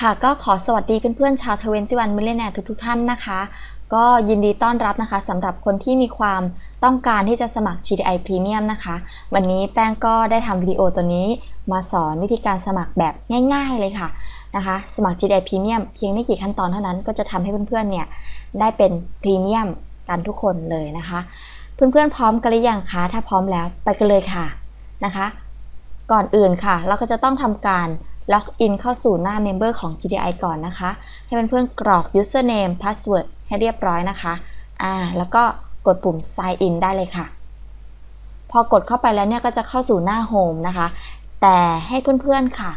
ค่ะก็ขอสวัสดีเพื่อนๆชาวทเวนตี้วันมิเลเนียทุกๆท่านนะคะ ก็ยินดีต้อนรับนะคะสำหรับคนที่มีความต้องการที่จะสมัคร GDI Premium นะคะ วันนี้แป้งก็ได้ทำวิดีโอตัวนี้มาสอนวิธีการสมัครแบบง่ายๆเลยค่ะนะคะ สมัคร GDI Premium เพียงไม่กี่ขั้นตอนเท่านั้นก็จะทำให้เพื่อนๆเนี่ยได้เป็นพรีเมียมกันทุกคนเลยนะคะ เพื่อนๆพร้อมกันหรือยังคะถ้าพร้อมแล้วไปกันเลยค่ะนะคะ ก่อนอื่นค่ะ เราก็จะต้องทำการ ล็อกอินเข้าสู่หน้า Member ของ GDI ก่อนนะคะ ให้เพื่อนๆกรอก Username Password ให้เรียบร้อยนะคะ อ่า แล้วก็กดปุ่ม Sign in ได้เลยค่ะ พอกดเข้าไปแล้วเนี่ยก็จะเข้าสู่หน้า Home นะคะ แต่ให้เพื่อนๆค่ะ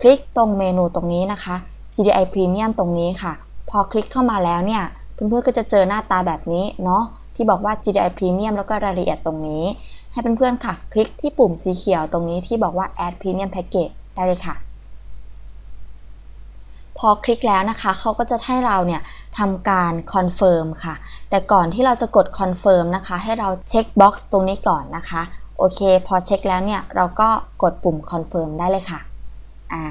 คลิกตรงเมนูตรงนี้นะคะ GDI Premium ตรงนี้ค่ะ พอคลิกเข้ามาแล้วเนี่ย เพื่อนๆก็จะเจอหน้าตาแบบนี้เนาะ ที่บอกว่า GDI Premium แล้วก็รายละเอียดตรงนี้ ให้เพื่อนๆค่ะ คลิกที่ปุ่มสีเขียวตรงนี้ที่บอกว่า Add Premium Package ได้เลยค่ะ พอคลิกแล้วนะคะเขาก็จะให้เราเนี่ยทำการ confirm ค่ะ แต่ก่อนที่เราจะกด confirm นะคะ ให้เรา check box ตรงนี้ก่อนนะคะ โอเค พอเช็คแล้วเนี่ยเราก็กดปุ่ม confirm ได้เลยค่ะ อ่า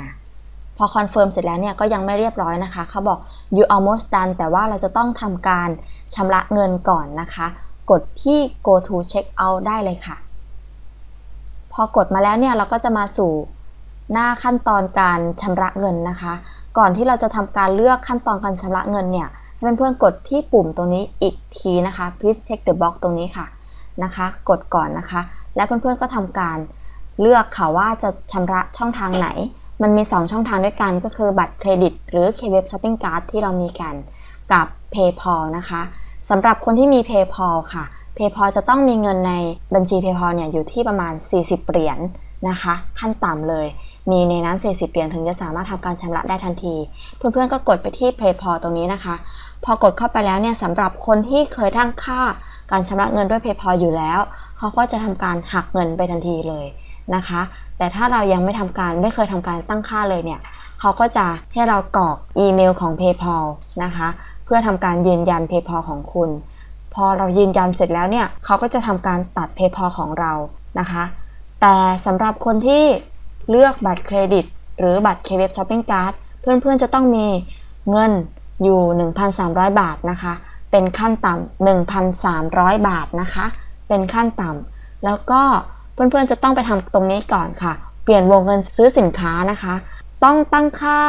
พอ confirm เสร็จแล้วเนี่ยก็ยังไม่เรียบร้อยนะคะ เขาบอก you almost done แต่ว่าเราจะต้องทำการชำระเงินก่อนนะคะ กดที่ go to check out ได้เลยค่ะ พอกดมาแล้วเนี่ยเราก็จะมาสู่ หน้าขั้นตอนการชำระเงินนะคะ ก่อนที่เราจะทำการเลือกขั้นตอนการชำระเงินเนี่ยให้เพื่อนๆกดที่ปุ่มตรงนี้อีกทีนะคะ please check the box ตรงนี้ค่ะนะคะ กดก่อนนะคะ และเพื่อนๆก็ทำการเลือกค่ะว่าจะชำระช่องทางไหน มันมี 2 ช่องทางด้วยกันก็คือบัตรเครดิต หรือ K-Web Shopping Card ที่เรามีกันกับ PayPal นะคะสำหรับคนที่มี PayPal ค่ะ PayPal จะต้องมีเงินในบัญชี PayPal เนี่ยอยู่ที่ประมาณ 40 เหรียญ นะคะ ขั้นต่ำเลย มีในนั้น 40 เหรียญถึงจะสามารถทำการชำระได้ทันที เพื่อนๆก็กดไปที่ PayPal ตรงนี้นะคะ พอกดเข้าไปแล้วเนี่ยสำหรับคนที่เคยตั้งค่าการชำระเงินด้วย PayPal อยู่แล้ว เขาก็จะทำการหักเงินไปทันทีเลยนะคะ แต่ถ้าเรายังไม่ทำการไม่เคยทำการตั้งค่าเลยเนี่ยเขาก็จะให้เรากรอกอีเมลของ PayPal นะคะ เพื่อทำการยืนยัน PayPal ของคุณ พอเรายืนยันเสร็จแล้วเนี่ยเขาก็จะทำการตัด PayPal ของเรานะคะ แต่สำหรับคนที่เลือกบัตรเครดิต หรือบัตรเคเว็บช้อปปิ้งการ์ดเพื่อนๆจะต้องมีเงินอยู่ 1,300 บาทนะคะ เป็นขั้นต่ำ1,300 บาทนะคะ เป็นขั้นต่ำแล้วก็เพื่อนๆจะต้องไปทำตรงนี้ก่อนค่ะ เปลี่ยนวงเงินซื้อสินค้านะคะ ต้องตั้งค่า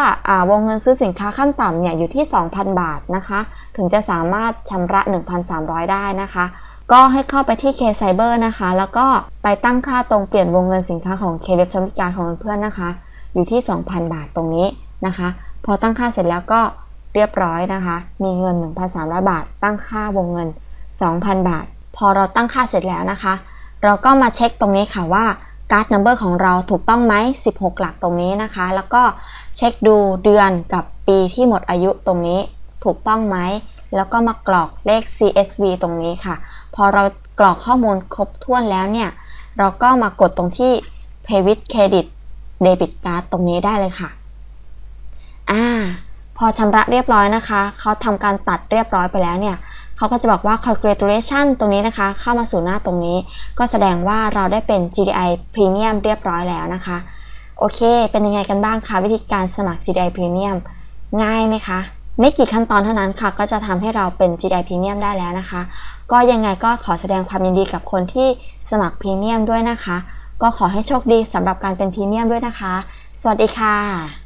วงเงินซื้อสินค้าขั้นต่ำเนี่ยอยู่ที่ 2,000 บาทนะคะ ถึงจะสามารถชำระ 1,300 ได้นะคะ ก็ให้เข้าไปที่ K Cyber นะคะ แล้วก็ไปตั้งค่าตรงเปลี่ยนวงเงินสินค้าของ K Web ชมพิการของเพื่อนนะคะ อยู่ที่ 2,000 บาทตรงนี้นะคะ พอตั้งค่าเสร็จแล้วก็เรียบร้อยนะคะ มีเงิน 1,300 บาท ตั้งค่าวงเงิน 2,000 บาท พอเราตั้งค่าเสร็จแล้วนะคะ เราก็มาเช็คตรงนี้ค่ะว่าการ์ดนัมเบอร์ของเราถูกต้องไหม 16 หลักตรงนี้นะคะ แล้วก็เช็คดูเดือนกับปีที่หมดอายุตรงนี้ถูกต้องไหม แล้วก็มากรอกเลข CSV ตรงนี้ค่ะ พอเรากรอกข้อมูลครบถ้วนแล้วเนี่ย เราก็มากดตรงที่ Pay with Credit Debit Card ตรงนี้ได้เลยค่ะอ่าพอชำระเรียบร้อยนะคะ เขาทำการตัดเรียบร้อยไปแล้วเนี่ยเขาก็จะบอกว่า congratulation ตรงนี้นะคะ เข้ามาสู่หน้าตรงนี้ ก็แสดงว่าเราได้เป็น GDI Premium เรียบร้อยแล้วนะคะ โอเค เป็นยังไงกันบ้างคะวิธีการสมัคร GDI Premium ง่ายไหมคะ ไม่กี่ขั้นตอนเท่านั้นค่ะ ก็จะทำให้เราเป็น GDI Premium ได้แล้วนะคะ ก็ยังไงก็ขอแสดงความยินดีกับคนที่สมัครพรีเมียมด้วยนะคะ ก็ขอให้โชคดีสำหรับการเป็นพรีเมียมด้วยนะคะ สวัสดีค่ะ